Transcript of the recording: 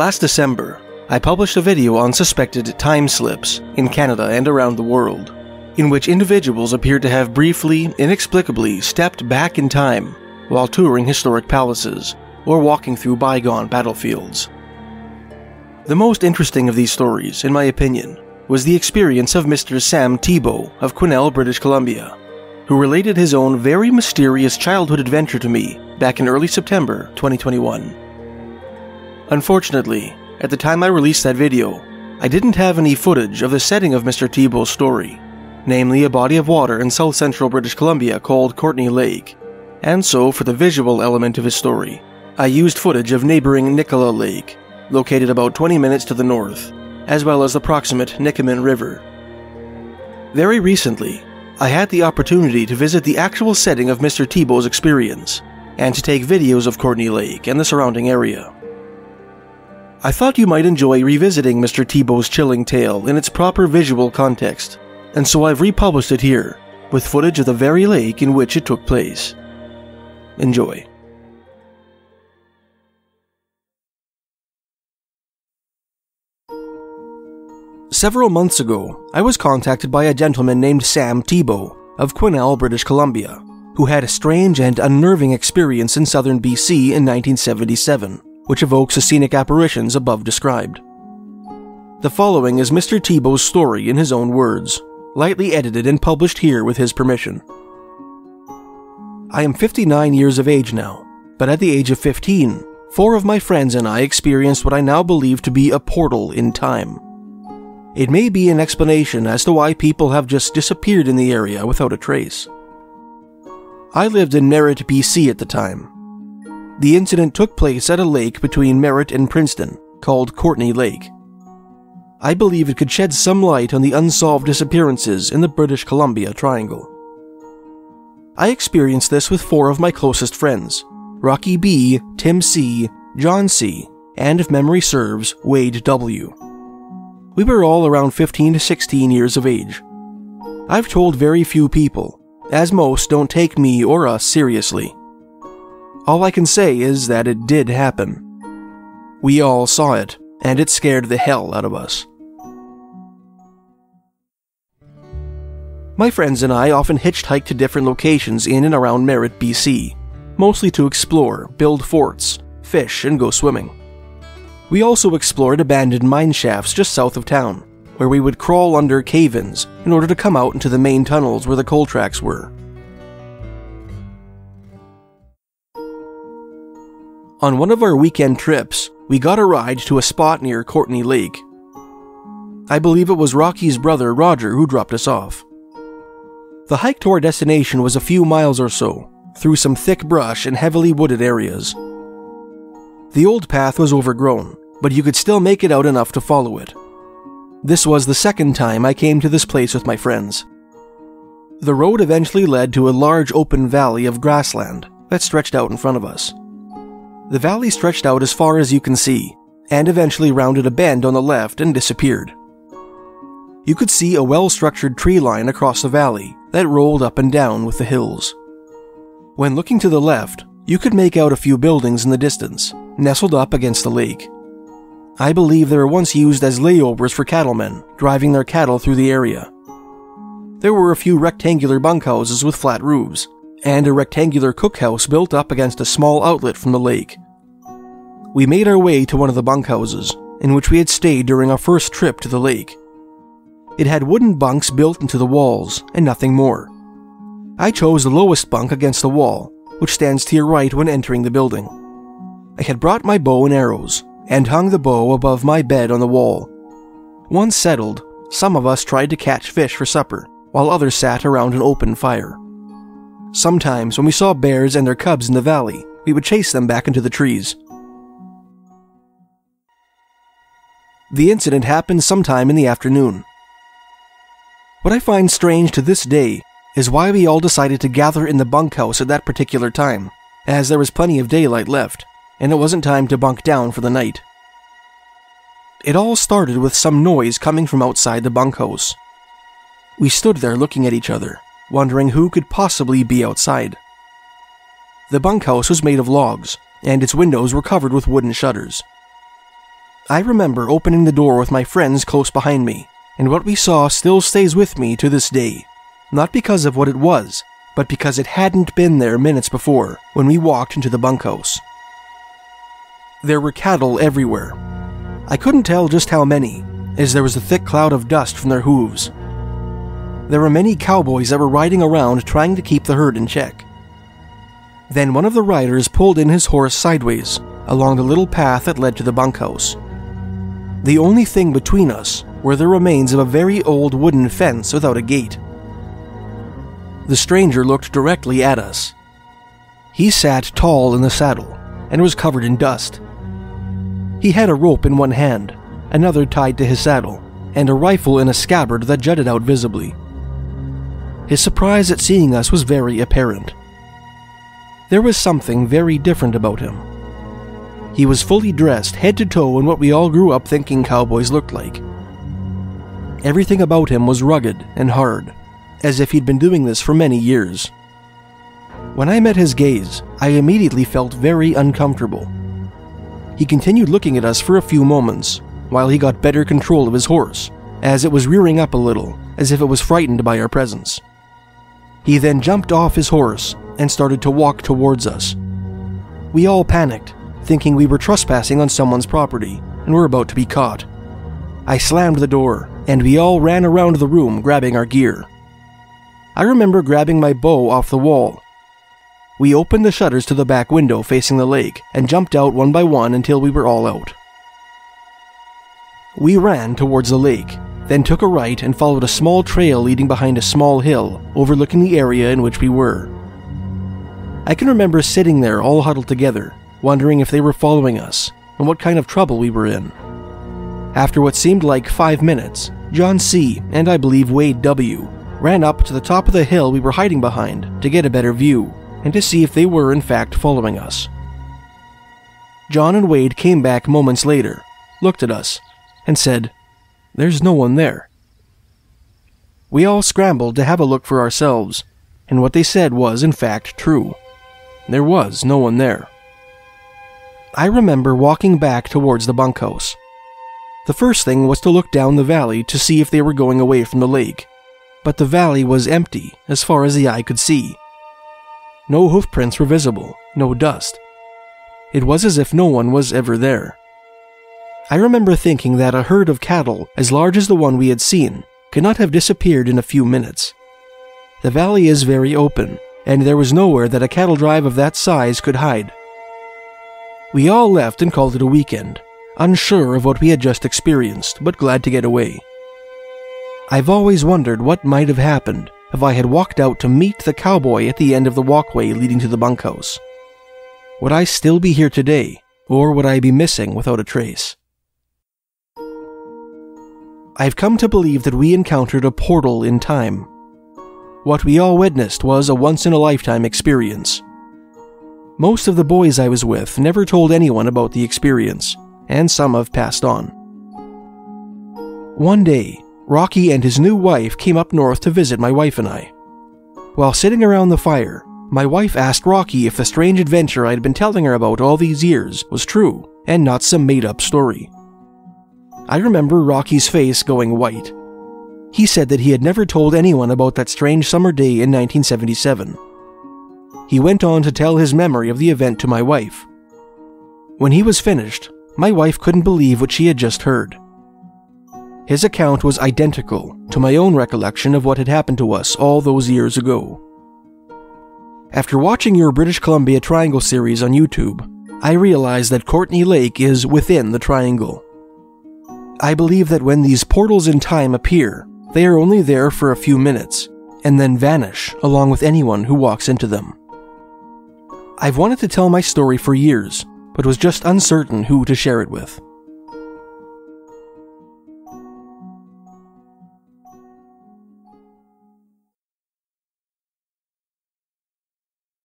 Last December, I published a video on suspected time slips in Canada and around the world, in which individuals appeared to have briefly, inexplicably stepped back in time while touring historic palaces or walking through bygone battlefields. The most interesting of these stories, in my opinion, was the experience of Mr. Sam Thibeault of Quesnel, British Columbia, who related his own very mysterious childhood adventure to me back in early September 2021. Unfortunately, at the time I released that video, I didn't have any footage of the setting of Mr. Thibeault's story, namely a body of water in south central British Columbia called Courtney Lake, and so for the visual element of his story, I used footage of neighboring Nicola Lake, located about 20 minutes to the north, as well as the proximate Nikomin River. Very recently, I had the opportunity to visit the actual setting of Mr. Thibeault's experience and to take videos of Courtney Lake and the surrounding area. I thought you might enjoy revisiting Mr. Thibeault's chilling tale in its proper visual context, and so I've republished it here, with footage of the very lake in which it took place. Enjoy. Several months ago, I was contacted by a gentleman named Sam Thibault of Quesnel, British Columbia, who had a strange and unnerving experience in southern BC in 1977, which evokes the scenic apparitions above described. The following is Mr. Thibeault's story in his own words, lightly edited and published here with his permission. I am 59 years of age now, but at the age of 15, four of my friends and I experienced what I now believe to be a portal in time. It may be an explanation as to why people have just disappeared in the area without a trace. I lived in Merritt, BC at the time. The incident took place at a lake between Merritt and Princeton, called Courtney Lake. I believe it could shed some light on the unsolved disappearances in the British Columbia Triangle. I experienced this with four of my closest friends Rocky B., Tim C., John C., and if memory serves, Wade W. We were all around 15 to 16 years of age. I've told very few people, as most don't take me or us seriously. All I can say is that it did happen. We all saw it, and it scared the hell out of us. My friends and I often hitchhiked to different locations in and around Merritt, BC, mostly to explore, build forts, fish, and go swimming. We also explored abandoned mine shafts just south of town, where we would crawl under cave ins in order to come out into the main tunnels where the coal tracks were. On one of our weekend trips, we got a ride to a spot near Courtney Lake. I believe it was Rocky's brother Roger who dropped us off. The hike to our destination was a few miles or so, through some thick brush and heavily wooded areas. The old path was overgrown, but you could still make it out enough to follow it. This was the second time I came to this place with my friends. The road eventually led to a large open valley of grassland that stretched out in front of us. The valley stretched out as far as you can see, and eventually rounded a bend on the left and disappeared. You could see a well structured tree line across the valley that rolled up and down with the hills. When looking to the left, you could make out a few buildings in the distance, nestled up against the lake. I believe they were once used as layovers for cattlemen, driving their cattle through the area. There were a few rectangular bunkhouses with flat roofs, and a rectangular cookhouse built up against a small outlet from the lake. We made our way to one of the bunkhouses, in which we had stayed during our first trip to the lake. It had wooden bunks built into the walls, and nothing more. I chose the lowest bunk against the wall, which stands to your right when entering the building. I had brought my bow and arrows, and hung the bow above my bed on the wall. Once settled, some of us tried to catch fish for supper, while others sat around an open fire. Sometimes, when we saw bears and their cubs in the valley, we would chase them back into the trees. The incident happened sometime in the afternoon. What I find strange to this day is why we all decided to gather in the bunkhouse at that particular time, as there was plenty of daylight left and it wasn't time to bunk down for the night. It all started with some noise coming from outside the bunkhouse. We stood there looking at each other, wondering who could possibly be outside. The bunkhouse was made of logs, and its windows were covered with wooden shutters. I remember opening the door with my friends close behind me, and what we saw still stays with me to this day. Not because of what it was, but because it hadn't been there minutes before when we walked into the bunkhouse. There were cattle everywhere. I couldn't tell just how many, as there was a thick cloud of dust from their hooves. There were many cowboys that were riding around trying to keep the herd in check. Then one of the riders pulled in his horse sideways along the little path that led to the bunkhouse. The only thing between us were the remains of a very old wooden fence without a gate. The stranger looked directly at us. He sat tall in the saddle and was covered in dust. He had a rope in one hand, another tied to his saddle, and a rifle in a scabbard that jutted out visibly. His surprise at seeing us was very apparent. There was something very different about him. He was fully dressed, head to toe, in what we all grew up thinking cowboys looked like. Everything about him was rugged and hard, as if he'd been doing this for many years. When I met his gaze, I immediately felt very uncomfortable. He continued looking at us for a few moments, while he got better control of his horse, as it was rearing up a little, as if it was frightened by our presence. He then jumped off his horse and started to walk towards us. We all panicked, thinking we were trespassing on someone's property and were about to be caught. I slammed the door, and we all ran around the room grabbing our gear. I remember grabbing my bow off the wall. We opened the shutters to the back window facing the lake and jumped out one by one until we were all out. We ran towards the lake, then took a right and followed a small trail leading behind a small hill overlooking the area in which we were. I can remember sitting there all huddled together, wondering if they were following us and what kind of trouble we were in. After what seemed like five minutes, John C. and I believe Wade W ran up to the top of the hill we were hiding behind to get a better view and to see if they were in fact following us. John and Wade came back moments later, looked at us, and said, There's no one there. We all scrambled to have a look for ourselves, and what they said was in fact true. There was no one there. I remember walking back towards the bunkhouse. The first thing was to look down the valley to see if they were going away from the lake but the valley was empty as far as the eye could see. No hoofprints were visible, no dust. It was as if no one was ever there. I remember thinking that a herd of cattle as large as the one we had seen could not have disappeared in a few minutes. The valley is very open, and there was nowhere that a cattle drive of that size could hide. We all left and called it a weekend, unsure of what we had just experienced, but glad to get away. I've always wondered what might have happened if I had walked out to meet the cowboy at the end of the walkway leading to the bunkhouse. Would I still be here today, or would I be missing without a trace? I've come to believe that we encountered a portal in time. What we all witnessed was a once in a lifetime experience. Most of the boys I was with never told anyone about the experience, and some have passed on. One day, Rocky and his new wife came up north to visit my wife and I. While sitting around the fire, my wife asked Rocky if the strange adventure I'd been telling her about all these years was true and not some made up story. I remember Rocky's face going white. He said that he had never told anyone about that strange summer day in 1977. He went on to tell his memory of the event to my wife. When he was finished, my wife couldn't believe what she had just heard. His account was identical to my own recollection of what had happened to us all those years ago. After watching your British Columbia Triangle series on YouTube, I realized that Courtney Lake is within the triangle. I believe that when these portals in time appear, they are only there for a few minutes and then vanish along with anyone who walks into them. I've wanted to tell my story for years, but was just uncertain who to share it with.